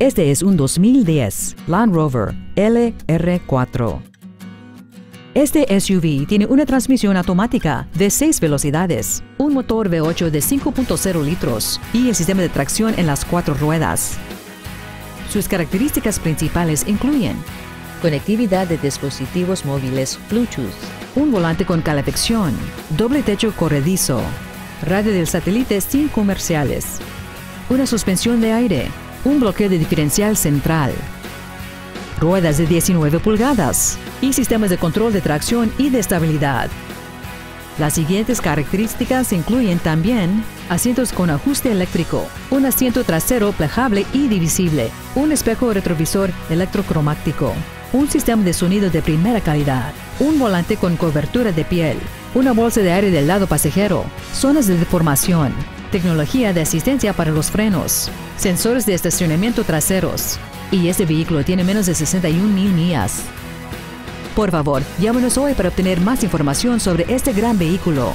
Este es un 2010 Land Rover LR4. Este SUV tiene una transmisión automática de 6 velocidades, un motor V8 de 5.0 litros y el sistema de tracción en las cuatro ruedas. Sus características principales incluyen conectividad de dispositivos móviles Bluetooth, un volante con calefacción, doble techo corredizo, radio del satélite sin comerciales, una suspensión de aire, un bloqueo de diferencial central, ruedas de 19 pulgadas y sistemas de control de tracción y de estabilidad. Las siguientes características incluyen también asientos con ajuste eléctrico, un asiento trasero plegable y divisible, un espejo retrovisor electrocromático, un sistema de sonido de primera calidad, un volante con cobertura de piel, una bolsa de aire del lado pasajero, zonas de deformación, tecnología de asistencia para los frenos, sensores de estacionamiento traseros. Y este vehículo tiene menos de 61 mil millas. Por favor, llámenos hoy para obtener más información sobre este gran vehículo.